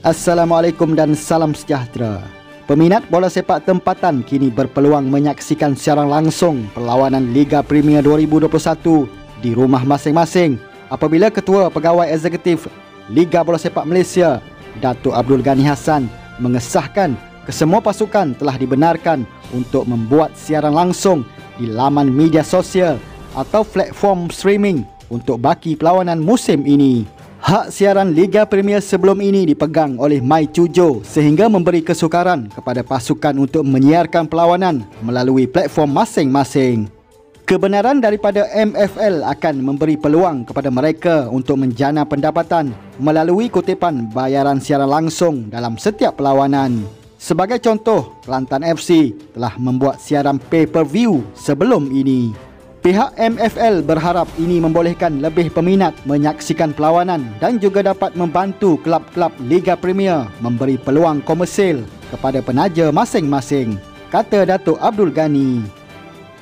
Assalamualaikum dan salam sejahtera. Peminat bola sepak tempatan kini berpeluang menyaksikan siaran langsung perlawanan Liga Premier 2021 di rumah masing-masing apabila Ketua Pegawai Eksekutif Liga Bola Sepak Malaysia, Datuk Abdul Ghani Hassan mengesahkan kesemua pasukan telah dibenarkan untuk membuat siaran langsung di laman media sosial atau platform streaming untuk baki perlawanan musim ini. Hak siaran Liga Premier sebelum ini dipegang oleh Mai Chujo sehingga memberi kesukaran kepada pasukan untuk menyiarkan perlawanan melalui platform masing-masing. Kebenaran daripada MFL akan memberi peluang kepada mereka untuk menjana pendapatan melalui kutipan bayaran siaran langsung dalam setiap perlawanan. Sebagai contoh, Kelantan FC telah membuat siaran pay-per-view sebelum ini. Pihak MFL berharap ini membolehkan lebih peminat menyaksikan perlawanan dan juga dapat membantu kelab-kelab Liga Premier memberi peluang komersil kepada penaja masing-masing, kata Datuk Abdul Ghani.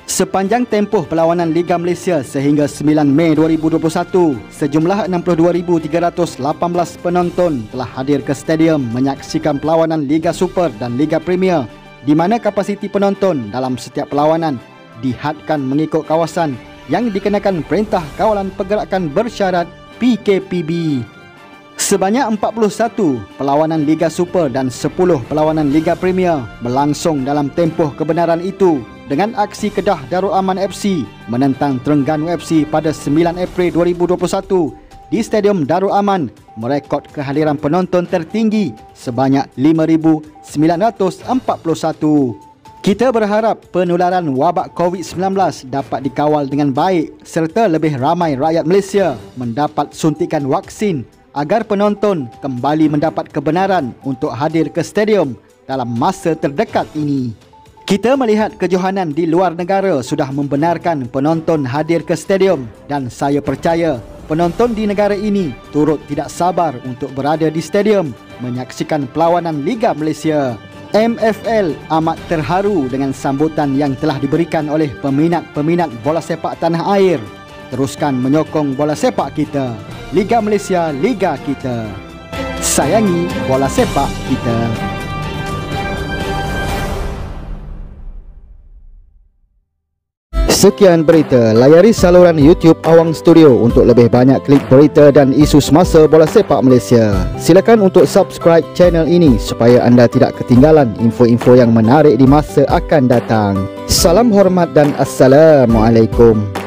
Sepanjang tempoh perlawanan Liga Malaysia sehingga 9 Mei 2021, sejumlah 62,318 penonton telah hadir ke stadium menyaksikan perlawanan Liga Super dan Liga Premier di mana kapasiti penonton dalam setiap perlawanan dihadkan mengikut kawasan yang dikenakan Perintah Kawalan Pergerakan Bersyarat PKPB. Sebanyak 41 perlawanan Liga Super dan 10 perlawanan Liga Premier berlangsung dalam tempoh kebenaran itu dengan aksi Kedah Darul Aman FC menentang Terengganu FC pada 9 April 2021 di Stadium Darul Aman merekod kehadiran penonton tertinggi sebanyak 5,941. Kita berharap penularan wabak COVID-19 dapat dikawal dengan baik serta lebih ramai rakyat Malaysia mendapat suntikan vaksin agar penonton kembali mendapat kebenaran untuk hadir ke stadium dalam masa terdekat ini. Kita melihat kejohanan di luar negara sudah membenarkan penonton hadir ke stadium dan saya percaya penonton di negara ini turut tidak sabar untuk berada di stadium menyaksikan perlawanan Liga Malaysia. MFL amat terharu dengan sambutan yang telah diberikan oleh peminat-peminat bola sepak tanah air. Teruskan menyokong bola sepak kita. Liga Malaysia, Liga kita. Sayangi bola sepak kita. Sekian berita. Layari saluran YouTube Awang Studio untuk lebih banyak klik berita dan isu semasa bola sepak Malaysia. Silakan untuk subscribe channel ini supaya anda tidak ketinggalan info-info yang menarik di masa akan datang. Salam hormat dan Assalamualaikum.